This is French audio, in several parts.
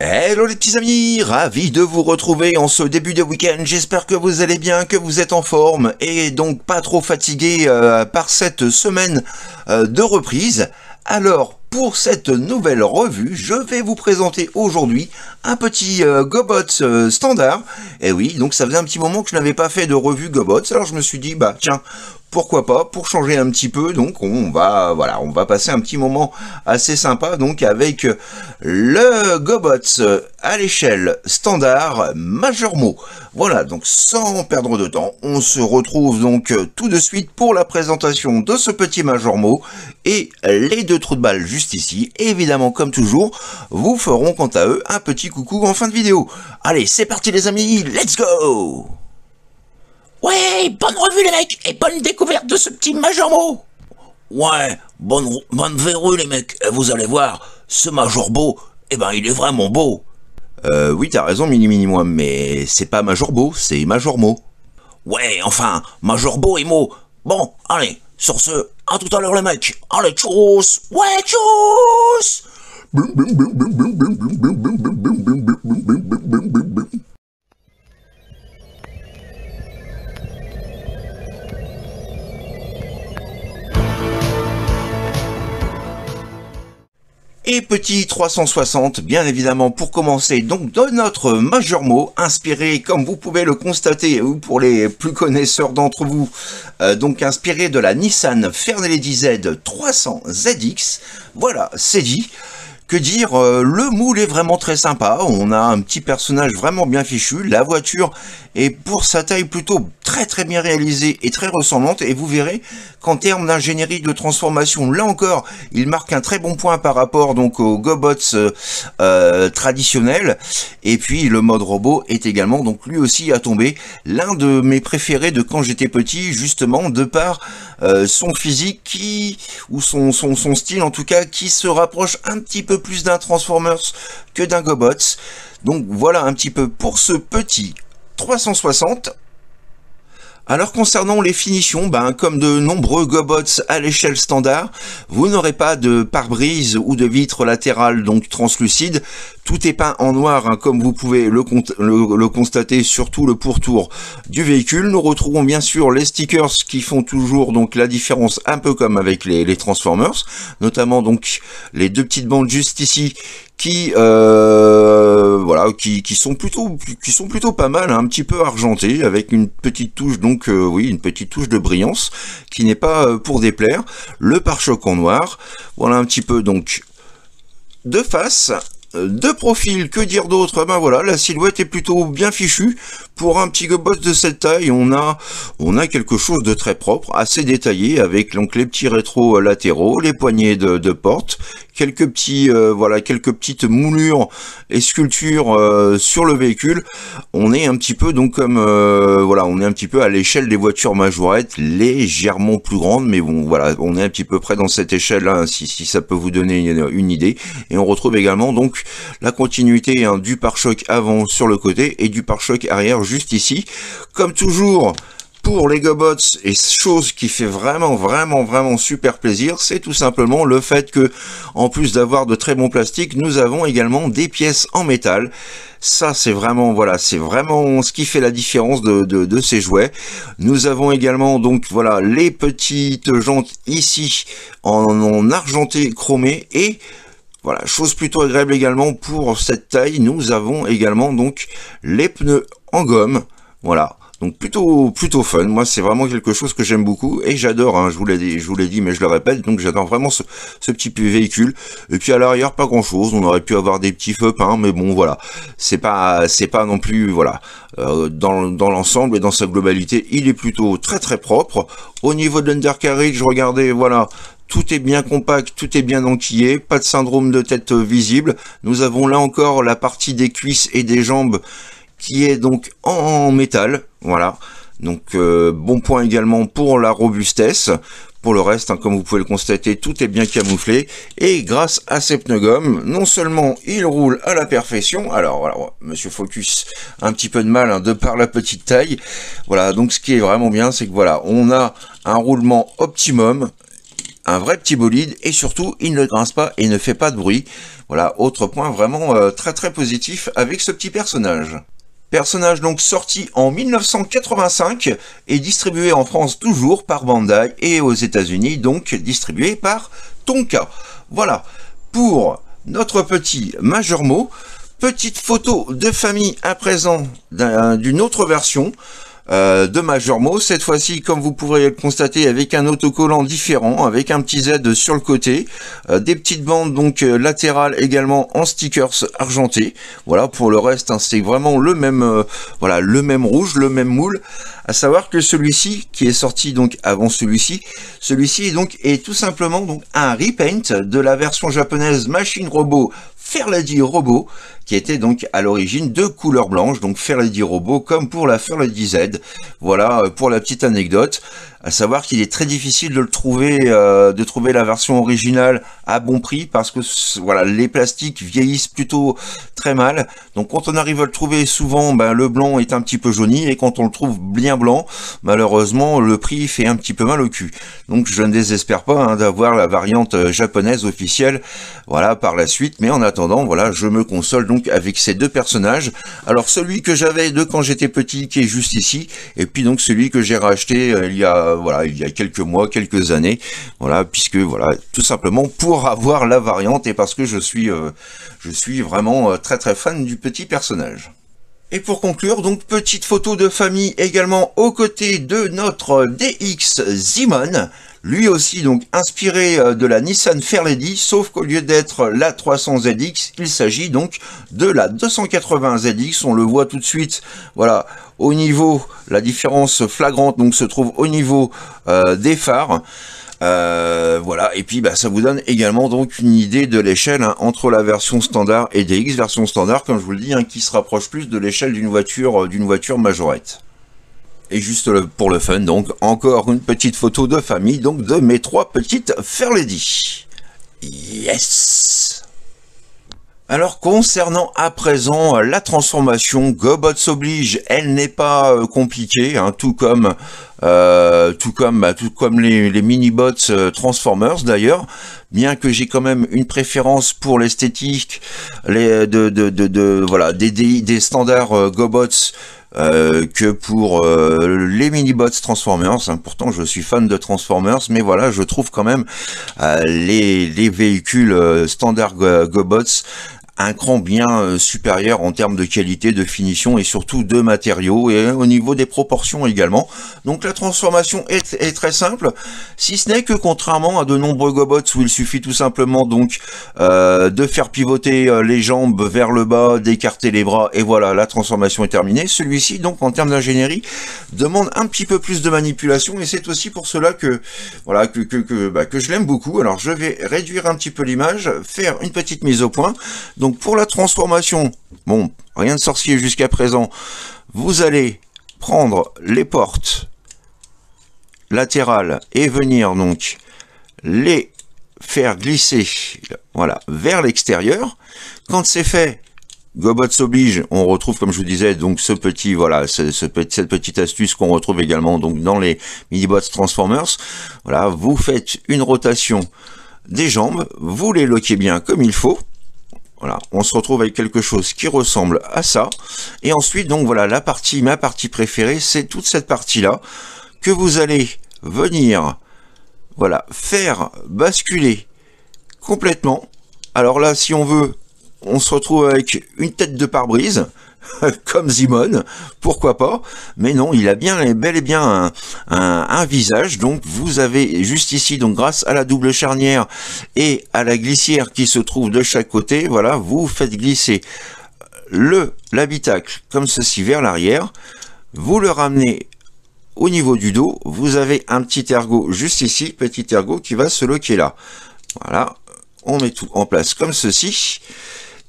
Hello les petits amis, ravi de vous retrouver en ce début de week-end. J'espère que vous allez bien, que vous êtes en forme et donc pas trop fatigué euh, par cette semaine euh, de reprise. Alors, pour cette nouvelle revue, je vais vous présenter aujourd'hui un petit euh, Gobots standard. Et oui, donc ça faisait un petit moment que je n'avais pas fait de revue Gobots, alors je me suis dit, bah tiens, pourquoi pas pour changer un petit peu donc on va voilà on va passer un petit moment assez sympa donc avec le Gobots à l'échelle standard majeur mot. Voilà donc sans perdre de temps on se retrouve donc tout de suite pour la présentation de ce petit major mot et les deux trous de balle juste ici. Évidemment comme toujours vous feront quant à eux un petit coucou en fin de vidéo allez c'est parti les amis let's go Ouais, bonne revue les mecs, et bonne découverte de ce petit Majorbo Ouais, bonne, bonne verrue les mecs, et vous allez voir, ce Majorbo, eh ben il est vraiment beau. Euh, oui, t'as raison, Mini Mini Moi, mais c'est pas Majorbo, c'est Majormo. Ouais, enfin, Majorbo et Mo. Bon, allez, sur ce, à tout à l'heure les mecs. Allez, tchuss Ouais, tchuss Et petit 360, bien évidemment, pour commencer, donc de notre majeur mot, inspiré, comme vous pouvez le constater, ou pour les plus connaisseurs d'entre vous, euh, donc inspiré de la Nissan Ferneledi Z 300 ZX. Voilà, c'est dit. Que dire, euh, le moule est vraiment très sympa, on a un petit personnage vraiment bien fichu, la voiture est pour sa taille plutôt très bien réalisée et très ressemblante, et vous verrez qu'en termes d'ingénierie de transformation, là encore, il marque un très bon point par rapport donc aux Gobots euh, euh, traditionnels, et puis le mode robot est également donc lui aussi à tomber, l'un de mes préférés de quand j'étais petit, justement, de par son physique qui, ou son, son, son style en tout cas, qui se rapproche un petit peu plus d'un Transformers que d'un Gobots. Donc voilà un petit peu pour ce petit 360. Alors concernant les finitions, ben, comme de nombreux Gobots à l'échelle standard, vous n'aurez pas de pare-brise ou de vitre latérale donc translucide. Tout est peint en noir, hein, comme vous pouvez le, constater sur tout le pourtour du véhicule. Nous retrouvons bien sûr les stickers qui font toujours donc la différence, un peu comme avec les, Transformers, notamment donc les deux petites bandes juste ici qui euh, voilà qui, qui, sont plutôt qui sont plutôt pas mal hein, un petit peu argentés avec une petite touche donc euh, oui une petite touche de brillance qui n'est pas euh, pour déplaire. Le pare-choc en noir. Voilà un petit peu donc de face de profil, que dire d'autre? Ben voilà, la silhouette est plutôt bien fichue. Pour un petit gobot de cette taille, on a, quelque chose de très propre, assez détaillé, avec donc les petits rétros latéraux, les poignées de porte, quelques petits euh, voilà quelques petites moulures et sculptures euh, sur le véhicule. On est un petit peu donc comme euh, voilà on est un petit peu à l'échelle des voitures majorettes légèrement plus grandes mais bon voilà on est un petit peu près dans cette échelle là si, si ça peut vous donner une, idée. Et on retrouve également donc la continuité hein, du pare-choc avant sur le côté et du pare-choc arrière juste ici. Comme toujours pour les Gobots, et chose qui fait vraiment, vraiment, vraiment super plaisir, c'est tout simplement le fait que, en plus d'avoir de très bons plastiques, nous avons également des pièces en métal. Ça, c'est vraiment, voilà, c'est vraiment ce qui fait la différence de, ces jouets. Nous avons également, donc, voilà, les petites jantes ici en argenté chromé et voilà, chose plutôt agréable également pour cette taille, nous avons également donc les pneus en gomme. Voilà, donc plutôt plutôt fun. Moi, c'est vraiment quelque chose que j'aime beaucoup et j'adore. Hein, je vous l'ai dit, je vous l'ai dit, mais je le répète. Donc j'adore vraiment ce, petit véhicule. Et puis à l'arrière, pas grand chose. On aurait pu avoir des petits feux peints, mais bon, voilà. C'est pas c'est pas non plus voilà. Euh, dans dans l'ensemble et dans sa globalité, il est plutôt très très propre. Au niveau de l'undercarriage, regardez, voilà. Tout est bien compact, tout est bien enquillé, pas de syndrome de tête visible. Nous avons là encore la partie des cuisses et des jambes qui est donc en métal, voilà. Donc euh, bon point également pour la robustesse. Pour le reste, hein, comme vous pouvez le constater, tout est bien camouflé. Et grâce à ces pneus gomme, non seulement il roule à la perfection, alors voilà, Monsieur Focus, un petit peu de mal hein, de par la petite taille. Voilà, donc ce qui est vraiment bien, c'est que voilà, on a un roulement optimum un vrai petit bolide et surtout il ne grince pas et ne fait pas de bruit. Voilà, autre point vraiment euh, très très positif avec ce petit personnage. Personnage donc sorti en 1985 et distribué en France toujours par Bandai et aux États-Unis donc distribué par Tonka. Voilà pour notre petit Majormo. Petite photo de famille à présent d'une autre version. Euh, de Majormo. Cette fois-ci, comme vous pourrez le constater, avec un autocollant différent, avec un petit Z sur le côté, euh, des petites bandes donc euh, latérales également en stickers argentés. Voilà, pour le reste, hein, c'est vraiment le même, voilà, le même rouge, le même moule. À savoir que celui-ci, qui est sorti donc avant celui-ci, celui-ci donc est tout simplement donc un repaint de la version japonaise Machine Robot Fairlady Robot, qui était donc à l'origine de couleur blanche, donc Fairlady Robot, comme pour la Fairlady Z. Voilà euh, pour la petite anecdote. À savoir qu'il est très difficile de le trouver, euh, de trouver la version originale à bon prix parce que voilà, les plastiques vieillissent plutôt très mal. Donc quand on arrive à le trouver, souvent ben, le blanc est un petit peu jauni et quand on le trouve bien blanc, malheureusement le prix fait un petit peu mal au cul. Donc je ne désespère pas hein, d'avoir la variante euh, japonaise officielle, voilà par la suite. Mais en attendant, voilà, je me console donc avec ces deux personnages. Alors celui que j'avais de quand j'étais petit, qui est juste ici, et puis donc celui que j'ai racheté euh, il y a voilà, il y a quelques mois, quelques années, voilà, puisque voilà, tout simplement pour avoir la variante et parce que je suis, euh, je suis vraiment euh, très très fan du petit personnage. Et pour conclure, donc petite photo de famille également aux côtés de notre DX Zimon, lui aussi donc inspiré euh, de la Nissan Fairlady, sauf qu'au lieu d'être la 300 ZX, il s'agit donc de la 280 ZX, on le voit tout de suite, voilà, au niveau, la différence flagrante donc se trouve au niveau euh, des phares. Euh, voilà, et puis bah, ça vous donne également donc une idée de l'échelle hein, entre la version standard et DX version standard, comme je vous le dis, hein, qui se rapproche plus de l'échelle d'une voiture euh, d'une voiture majorette. Et juste pour le fun, donc encore une petite photo de famille, donc de mes trois petites Fairlady. Yes alors concernant à présent euh, la transformation, Gobots oblige, elle n'est pas euh, compliquée, hein, tout comme euh, tout comme bah, tout comme les, les mini-bots Transformers d'ailleurs, bien que j'ai quand même une préférence pour l'esthétique les de, de, de, voilà des, des, standards Gobots que pour les mini-bots Transformers. Hein. Pourtant, je suis fan de Transformers, mais voilà, je trouve quand même les, les véhicules standards Gobots un cran bien euh, supérieur en termes de qualité, de finition et surtout de matériaux et au niveau des proportions également. Donc la transformation est, très simple, si ce n'est que contrairement à de nombreux gobots où il suffit tout simplement donc euh, de faire pivoter euh, les jambes vers le bas, d'écarter les bras et voilà la transformation est terminée. Celui-ci donc en termes d'ingénierie demande un petit peu plus de manipulation et c'est aussi pour cela que voilà que que, que, bah, que je l'aime beaucoup. Alors je vais réduire un petit peu l'image, faire une petite mise au point. Donc pour la transformation, bon, rien de sorcier jusqu'à présent, vous allez prendre les portes latérales et venir donc les faire glisser voilà, vers l'extérieur. Quand c'est fait, Gobots oblige, on retrouve, comme je vous disais, donc ce petit, voilà, ce, cette petite astuce qu'on retrouve également dans les mini-bots Transformers. Voilà, vous faites une rotation des jambes, vous les loquez bien comme il faut. Voilà, on se retrouve avec quelque chose qui ressemble à ça. Et ensuite, donc voilà, la partie, ma partie préférée, c'est toute cette partie-là que vous allez venir, voilà, faire basculer complètement. Alors là, si on veut, on se retrouve avec une tête de pare-brise. comme Zimon, pourquoi pas, mais non, il a bien bel et bien un, visage, donc vous avez juste ici, donc grâce à la double charnière et à la glissière qui se trouve de chaque côté, voilà, vous faites glisser le l'habitacle comme ceci vers l'arrière, vous le ramenez au niveau du dos, vous avez un petit ergot juste ici, petit ergot qui va se loquer là. Voilà, on met tout en place comme ceci.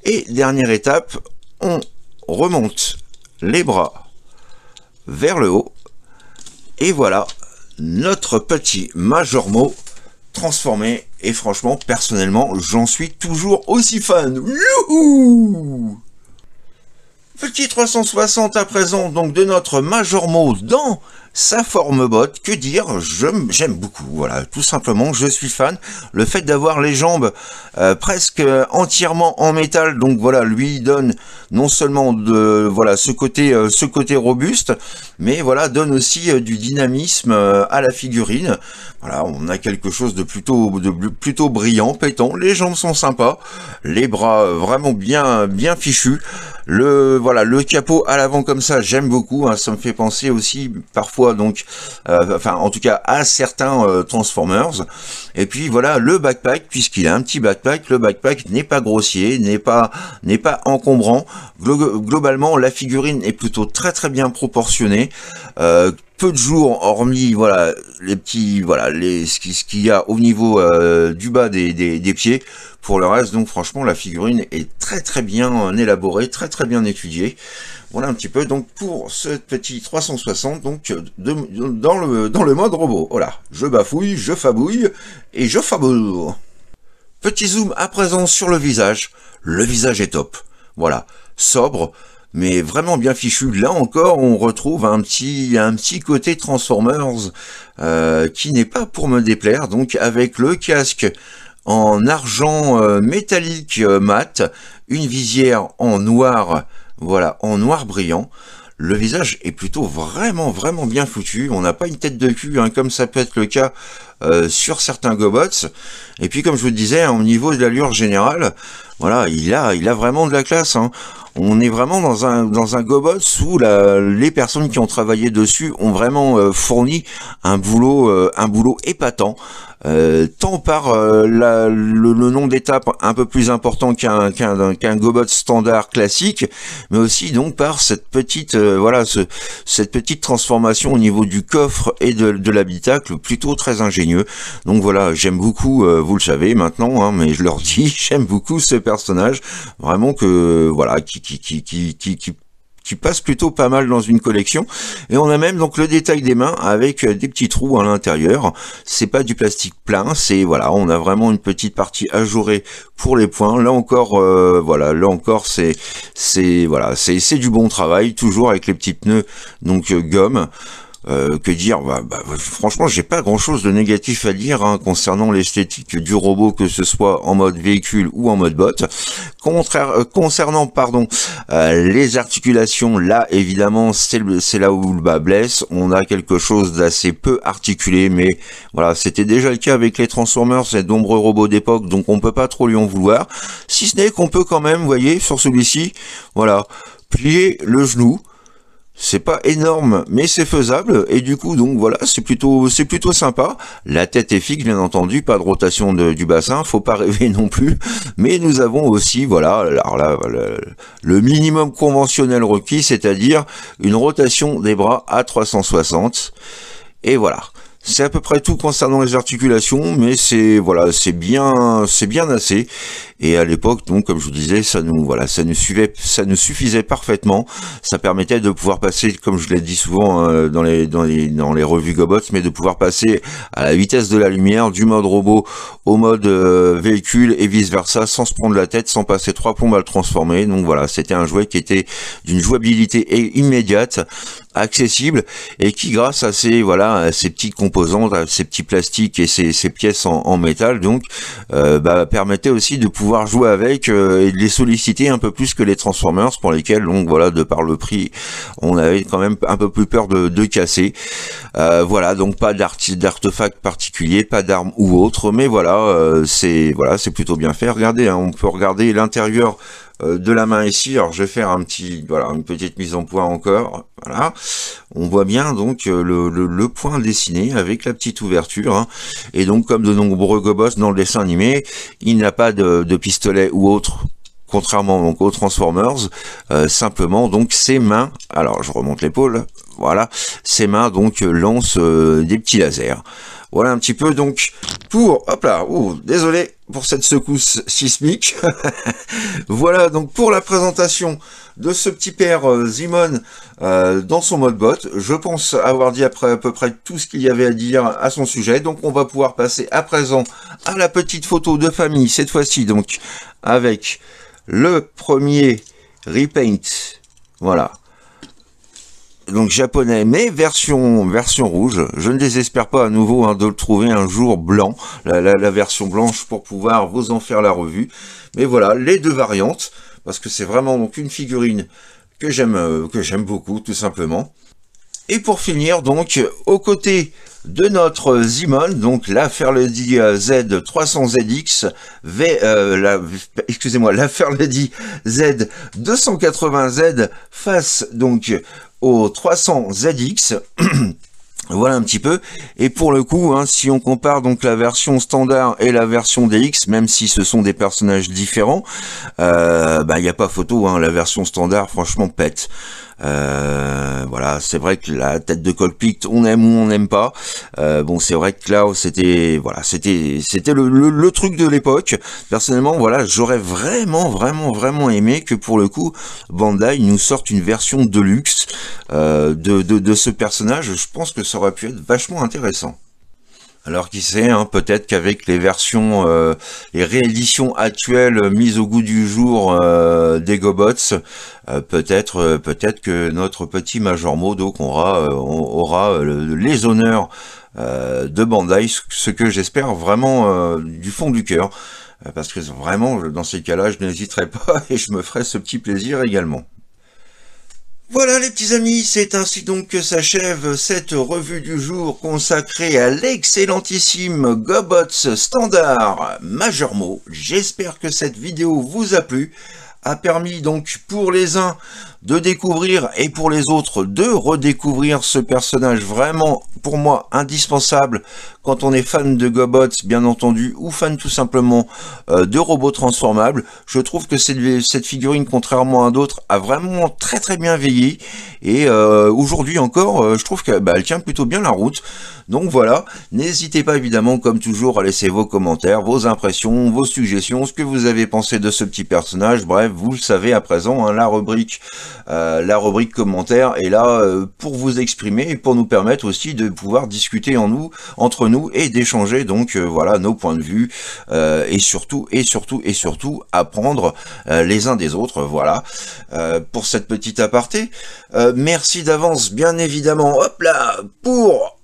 Et dernière étape, on remonte les bras vers le haut. Et voilà notre petit Majormo transformé. Et franchement, personnellement, j'en suis toujours aussi fan. Petit 360 à présent donc de notre Majormo dans sa forme botte, que dire, j'aime beaucoup, voilà, tout simplement, je suis fan. Le fait d'avoir les jambes euh, presque entièrement en métal, donc voilà, lui donne non seulement de voilà ce côté euh, ce côté robuste, mais voilà donne aussi euh, du dynamisme à la figurine. Voilà, on a quelque chose de plutôt de plutôt brillant, pétant. Les jambes sont sympas, les bras vraiment bien bien fichus. Le voilà, le capot à l'avant comme ça, j'aime beaucoup. Hein, ça me fait penser aussi parfois donc, euh, enfin en tout cas à certains euh, Transformers. Et puis voilà le backpack, puisqu'il a un petit backpack. Le backpack n'est pas grossier, n'est pas n'est pas encombrant. globalement, la figurine est plutôt très très bien proportionnée. Euh, peu de jours, hormis voilà les petits voilà les ce qu'il y a au niveau du bas des, pieds. Pour le reste, donc franchement, la figurine est très très bien élaborée, très très bien étudiée. Voilà un petit peu donc pour ce petit 360 donc dans le dans le mode robot. Voilà, je bafouille, je fabouille et je faboule. Petit zoom à présent sur le visage. Le visage est top. Voilà, sobre, mais vraiment bien fichu. Là encore, on retrouve un petit, un petit côté Transformers euh, qui n'est pas pour me déplaire. Donc avec le casque en argent euh, métallique euh, mat, une visière en noir, voilà, en noir brillant. Le visage est plutôt vraiment vraiment bien foutu. On n'a pas une tête de cul hein, comme ça peut être le cas sur certains Gobots. Et puis comme je vous le disais, hein, au niveau de l'allure générale, voilà, il a il a vraiment de la classe. Hein. On est vraiment dans un dans un Gobot où la, les personnes qui ont travaillé dessus ont vraiment fourni un boulot un boulot épatant. Euh, tant par euh, le, nom d'étape un peu plus important qu'un qu'un Gobot standard classique, mais aussi donc par cette petite euh, voilà ce, cette petite transformation au niveau du coffre et de, de l'habitacle plutôt très ingénieux. Donc voilà, j'aime beaucoup, vous le savez maintenant, hein, mais je leur dis, j'aime beaucoup ce personnage, vraiment que voilà qui qui qui qui, qui passe plutôt pas mal dans une collection. Et on a même donc le détail des mains avec des petits trous à l'intérieur. C'est pas du plastique plein, c'est voilà, on a vraiment une petite partie ajourée pour les points. Là encore, euh, voilà, là encore c'est c'est voilà, c'est c'est du bon travail, toujours avec les petits pneus donc euh, gomme. Euh, que dire bah, bah, Franchement, j'ai pas grand-chose de négatif à dire hein, concernant l'esthétique du robot, que ce soit en mode véhicule ou en mode bot. Contraire, euh, concernant pardon euh, les articulations, là évidemment c'est là où le bas blesse. On a quelque chose d'assez peu articulé, mais voilà, c'était déjà le cas avec les Transformers et nombreux robots d'époque, donc on peut pas trop lui en vouloir. Si ce n'est qu'on peut quand même, vous voyez, sur celui-ci, voilà, plier le genou c'est pas énorme, mais c'est faisable. Et du coup, donc voilà, c'est plutôt, c'est plutôt sympa. La tête est fixe, bien entendu, pas de rotation du bassin, faut pas rêver non plus. Mais nous avons aussi, voilà, alors là, le minimum conventionnel requis, c'est-à-dire une rotation des bras à 360. Et voilà. C'est à peu près tout concernant les articulations, mais c'est voilà, c'est bien, c'est bien assez. Et à l'époque, donc, comme je vous disais, ça nous, voilà, ça nous suivait, ça nous suffisait parfaitement. Ça permettait de pouvoir passer, comme je l'ai dit souvent euh, dans les, dans les, dans les revues Gobots, mais de pouvoir passer à la vitesse de la lumière, du mode robot au mode euh, véhicule et vice versa, sans se prendre la tête, sans passer trois plombes à le transformer. Donc voilà, c'était un jouet qui était d'une jouabilité immédiate accessible et qui grâce à ces voilà ces petites composantes ces petits plastiques et ces, ces pièces en, métal donc euh, bah, permettait aussi de pouvoir jouer avec euh, et de les solliciter un peu plus que les Transformers pour lesquels donc voilà de par le prix on avait quand même un peu plus peur de, de casser. Euh, voilà donc pas d'artefacts particuliers pas d'armes ou autres mais voilà euh, c'est voilà c'est plutôt bien fait. Regardez hein, on peut regarder l'intérieur de la main ici. Alors je vais faire un petit, une petite mise en point encore. Voilà, on voit bien donc euh, le, point dessiné avec la petite ouverture. Hein. Et donc comme de nombreux gobos dans le dessin animé, il n'a pas de, pistolet ou autre contrairement aux Transformers, euh, simplement donc ses mains, alors je remonte l'épaule, voilà, ses mains donc lancent des petits lasers. Voilà un petit peu donc pour, hop là, désolé pour cette secousse sismique. voilà donc pour la présentation de ce petit père euh, Zimon euh, dans son mode bot. Je pense avoir dit après à peu près tout ce qu'il y avait à dire à son sujet. Donc on va pouvoir passer à présent à la petite photo de famille, cette fois-ci donc avec le premier repaint. Voilà. Donc japonais, mais version version rouge. Je ne désespère pas à nouveau hein, de le trouver un jour blanc, la, version blanche pour pouvoir vous en faire la revue. Mais voilà, les deux variantes, parce que c'est vraiment une figurine que j'aime euh, que j'aime beaucoup, tout simplement. Et pour finir, donc, aux côtés de notre Zimon, donc Z300ZX, euh, la, excusez-moi, la Fairlady Z280Z face donc au 300ZX. Voilà un petit peu. Et pour le coup, hein, si on compare donc la version standard et la version DX, même si ce sont des personnages différents, euh, bah, il n'y a pas photo. Hein, la version standard, franchement, pète. Euh, voilà, c'est vrai que la tête de cockpit, on aime ou on n'aime pas. Euh, bon, c'est vrai que là, c'était, voilà, c'était, c'était le, le, truc de l'époque. Personnellement, voilà, j'aurais vraiment, vraiment, vraiment aimé que pour le coup, Bandai nous sorte une version de luxe euh, de, de, de ce personnage. Je pense que ça aurait pu être vachement intéressant. Alors qui sait, hein, peut-être qu'avec les versions, euh, les rééditions actuelles mises au goût du jour euh, des Gobots, euh, peut-être, peut-être que notre petit Major Modo aura, aura les honneurs de Bandai, ce que j'espère vraiment du fond du cœur, parce que vraiment, dans ces cas-là, je n'hésiterai pas et je me ferai ce petit plaisir également. Voilà les petits amis, c'est ainsi donc que s'achève cette revue du jour consacrée à l'excellentissime Gobots Standard Major Mo. J'espère que cette vidéo vous a plu, a permis donc pour les uns de découvrir et pour les autres de redécouvrir ce personnage vraiment pour moi indispensable quand on est fan de Gobots bien entendu ou fan tout simplement euh, de robots transformables. Je trouve que cette, figurine contrairement à d'autres a vraiment très très bien veillé et euh, aujourd'hui encore euh, je trouve qu'elle bah, tient plutôt bien la route. Donc voilà, n'hésitez pas évidemment comme toujours à laisser vos commentaires, vos impressions, vos suggestions, ce que vous avez pensé de ce petit personnage. Bref, vous le savez à présent, hein, la rubrique euh, la rubrique commentaires est là euh, pour vous exprimer et pour nous permettre aussi de pouvoir discuter en nous, entre nous et d'échanger. Donc euh, voilà nos points de vue et surtout et surtout et surtout apprendre les uns des autres. Voilà pour cette petite aparté. merci d'avance bien évidemment. Hop là pour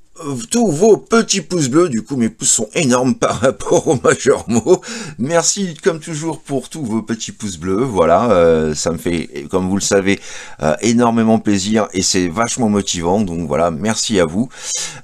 tous vos petits pouces bleus. Du coup, mes pouces sont énormes par rapport au majeur mot. Merci comme toujours pour tous vos petits pouces bleus. Voilà, euh, ça me fait, comme vous le savez, euh, énormément plaisir et c'est vachement motivant. Donc voilà, merci à vous.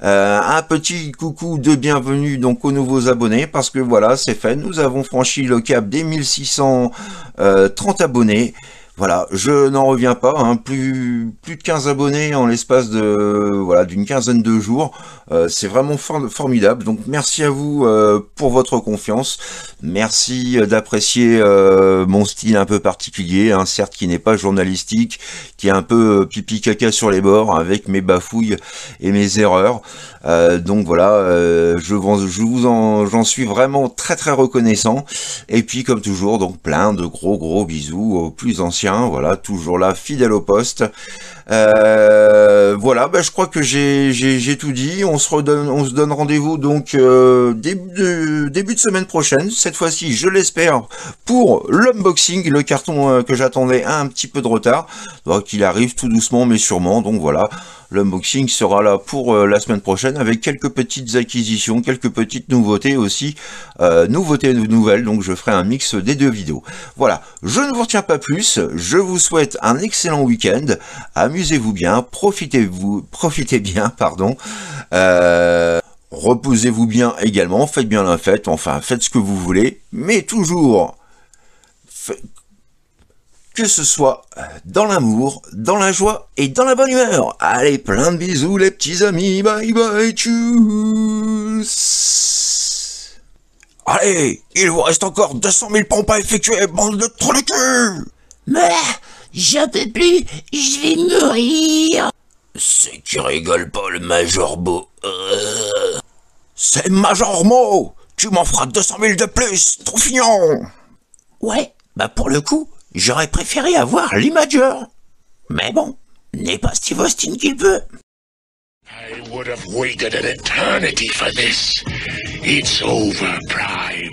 Euh, un petit coucou de bienvenue donc aux nouveaux abonnés parce que voilà, c'est fait. Nous avons franchi le cap des 1630 abonnés. Voilà, je n'en reviens pas, hein, plus, de 15 abonnés en l'espace de voilà d'une quinzaine de jours, euh, c'est vraiment formidable. Donc merci à vous euh, pour votre confiance, merci euh, d'apprécier mon style un peu particulier, hein, certes qui n'est pas journalistique, qui est un peu pipi caca sur les bords avec mes bafouilles et mes erreurs. donc voilà, je, je vous en j'en suis vraiment très très reconnaissant. Et puis comme toujours, donc plein de gros gros bisous aux plus anciens voilà, toujours là, fidèle au poste. Euh, voilà, ben, je crois que j'ai tout dit. On se redonne, on se donne rendez-vous donc euh, début, de, début de semaine prochaine. Cette fois-ci, je l'espère, pour l'unboxing, le carton euh, que j'attendais a un petit peu de retard. Donc il arrive tout doucement mais sûrement. Donc voilà. L'unboxing sera là pour la semaine prochaine avec quelques petites acquisitions, quelques petites nouveautés aussi, euh, nouveautés nouvelles, donc je ferai un mix des deux vidéos. Voilà, je ne vous retiens pas plus, je vous souhaite un excellent week-end, amusez-vous bien, profitez-vous, profitez bien, pardon. Euh, reposez-vous bien également, faites bien la fête, enfin faites ce que vous voulez, mais toujours que ce soit dans l'amour, dans la joie et dans la bonne humeur. Allez, plein de bisous les petits amis, bye bye, tchuss. Allez, il vous reste encore 200 000 pompes à effectuer, bande de trous de cul. Mais, j'en peux plus, je vais mourir. C'est qui rigole pas le Major Beau. Euh. C'est Major Mo. Tu m'en feras 200 000 de plus, trop fignon Ouais, bah pour le coup, j'aurais préféré avoir l'Imager. Mais bon, n'est pas Steve Austin qu'il peut. I would have waited an eternity for this. It's over, Prime.